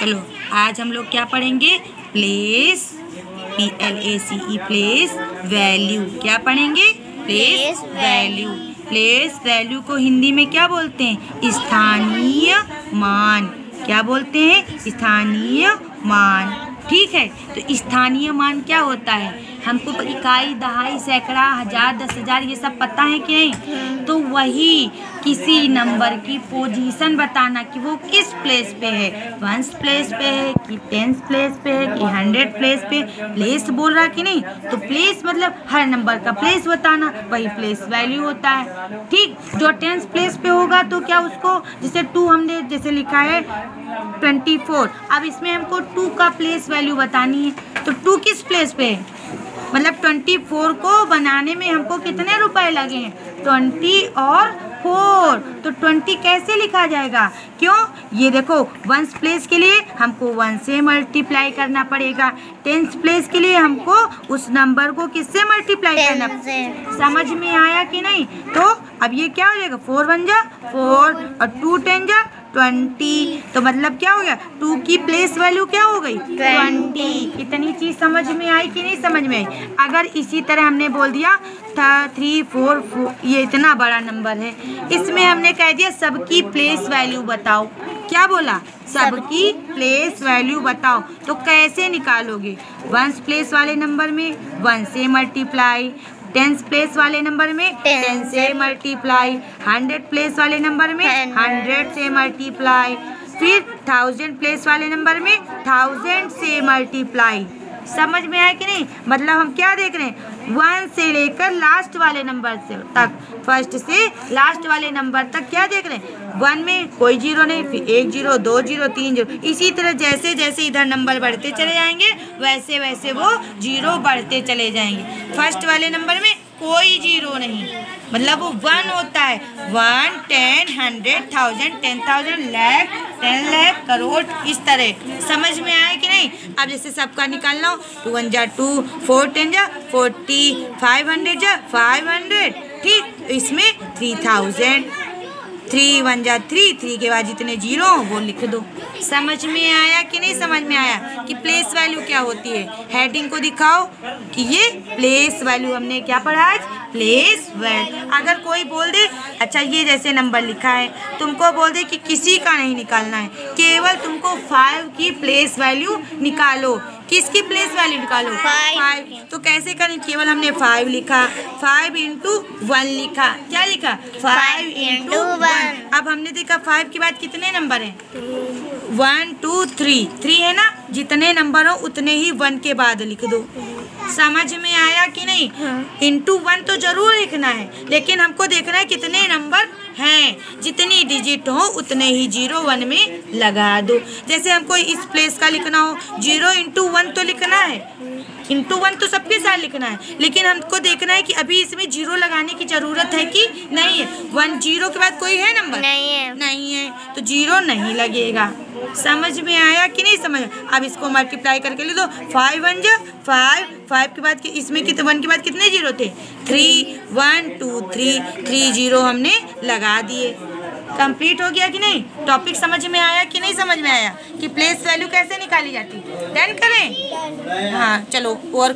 चलो आज हम लोग क्या पढ़ेंगे? Place P L A C E place value क्या पढ़ेंगे? प्लेस वैल्यू प्लेस वैल्यू को हिंदी में क्या बोलते हैं? स्थानीय मान. क्या बोलते हैं? स्थानीय मान. ठीक है? तो स्थानीय मान क्या होता है? हमको इकाई, दहाई, सैकड़ा, हज़ार, दस हज़ार, ये सब पता है कि नहीं तो वही किसी नंबर की पोजीशन बताना कि वो किस प्लेस पे है। वंस प्लेस पे है कि टेंथ प्लेस पे है कि हंड्रेड प्लेस पे प्लेस बोल रहा कि नहीं? तो प्लेस मतलब हर नंबर का प्लेस बताना, वही प्लेस वैल्यू होता है। ठीक, जो टेंथ प्लेस पे होगा तो क्या उसको, जैसे टू हमने जैसे लिखा है ट्वेंटी फोर अब इसमें हमको टू का प्लेस वैल्यू बतानी है। तो टू किस प्लेस पे है? मतलब ट्वेंटी फोर को बनाने में हमको कितने रुपए लगे हैं? ट्वेंटी और फोर। तो ट्वेंटी कैसे लिखा जाएगा? क्यों? ये देखो वंस प्लेस के लिए हमको वन से मल्टीप्लाई करना पड़ेगा। टेंथ प्लेस के लिए हमको उस नंबर को किससे मल्टीप्लाई करना समझ में आया कि नहीं? तो अब ये क्या हो जाएगा? फोर वन जा फोर और टू टेन जा ट्वेंटी तो मतलब क्या हो गया? टू की प्लेस वैल्यू क्या हो गई? ट्वेंटी। इतनी चीज़ समझ में आई कि नहीं समझ में आई? अगर इसी तरह हमने बोल दिया था थ्री फोर फोर ये इतना बड़ा नंबर है। इसमें हमने कह दिया सबकी प्लेस वैल्यू बताओ। क्या बोला? सबकी प्लेस वैल्यू बताओ। तो कैसे निकालोगे? वंस प्लेस वाले नंबर में वन से मल्टीप्लाई टेंस प्लेस वाले नंबर में टेन से मल्टीप्लाई हंड्रेड प्लेस वाले नंबर में हंड्रेड से मल्टीप्लाई फिर थाउज़ेंड प्लेस वाले नंबर में थाउज़ेंड से मल्टीप्लाई। समझ में आया कि नहीं? मतलब हम क्या देख रहे हैं? वन से लेकर लास्ट वाले नंबर से तक। फ़र्स्ट से लास्ट वाले नंबर तक क्या देख रहे हैं? वन में कोई ज़ीरो नहीं, फिर एक ज़ीरो दो ज़ीरो तीन ज़ीरो इसी तरह जैसे जैसे इधर नंबर बढ़ते चले जाएँगे, वैसे वैसे वो ज़ीरो बढ़ते चले जाएँगे। फ़र्स्ट वाले नंबर में कोई ज़ीरो नहीं। मतलब वो वन होता है। One ten hundred thousand ten thousand lakh ten lakh crore इस तरह। समझ में आए कि नहीं? अब जैसे सबका निकालना हो टू वन जा टू फोर टेन जा फोर्टी फाइव हंड्रेड जा फाइव हंड्रेड ठीक, इसमें थ्री थाउज़ेंड थ्री वन जा थ्री थ्री के बाद जितने ज़ीरो वो लिख दो। समझ में आया कि नहीं? समझ में आया कि प्लेस वैल्यू क्या होती है। हेडिंग को दिखाओ कि ये प्लेस वैल्यू हमने क्या पढ़ा आज? प्लेस वेल अगर कोई बोल दे अच्छा ये जैसे नंबर लिखा है तुमको बोल दे कि किसी का नहीं निकालना है केवल तुमको फाइव की प्लेस वैल्यू निकालो। किसकी प्लेस वैल्यू निकालो? फाइव तो कैसे करें? केवल हमने फाइव लिखा। फाइव इंटू वन लिखा। क्या लिखा? फाइव इंटू वन अब हमने देखा फाइव के बाद कितने नंबर हैं? वन टू थ्री थ्री है ना? जितने नंबर हो उतने ही वन के बाद लिख दो। समझ में आया कि नहीं? इंटू वन तो ज़रूर लिखना है लेकिन हमको देखना है कितने नंबर हैं। जितनी डिजिट हो उतने ही ज़ीरो वन में लगा दो। जैसे हमको इस प्लेस का लिखना हो ज़ीरो इंटू वन तो लिखना है? इंटू वन तो सबके साथ लिखना है। लेकिन हमको देखना है कि अभी इसमें ज़ीरो लगाने की ज़रूरत है कि नहीं है। वन ज़ीरो के बाद कोई है नंबर नहीं है। नहीं है। तो ज़ीरो नहीं लगेगा। समझ में आया कि नहीं समझ? अब इसको मल्टीप्लाई करके ले दो फाइव वन जो फाइव फाइव के बाद कि इसमें कितने वन के बाद कितने ज़ीरो थे? Three one two three three zero हमने लगा दिए। कंप्लीट हो गया कि नहीं? टॉपिक समझ में आया कि नहीं समझ में आया? कि प्लेस वैल्यू कैसे निकाली जाती? डन करें। हाँ चलो और